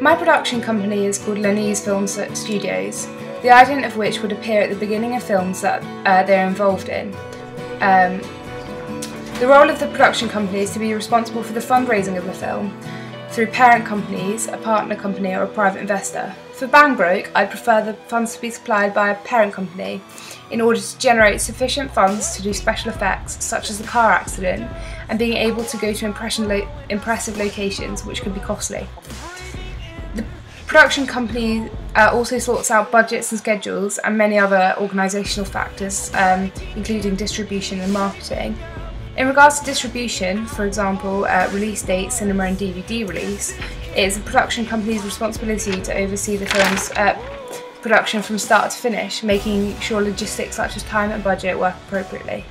My production company is called Lenise Film Studios, the ident of which would appear at the beginning of films that uh, they're involved in. Um, the role of the production company is to be responsible for the fundraising of the film through parent companies, a partner company, or a private investor. For Bang Broke, I'd prefer the funds to be supplied by a parent company in order to generate sufficient funds to do special effects, such as the car accident, and being able to go to lo impressive locations, which could be costly. The production company uh, also sorts out budgets and schedules and many other organisational factors, um, including distribution and marketing. In regards to distribution, for example, uh, release date, cinema and DVD release, it is the production company's responsibility to oversee the film's uh, production from start to finish, making sure logistics such as time and budget work appropriately.